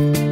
Bye.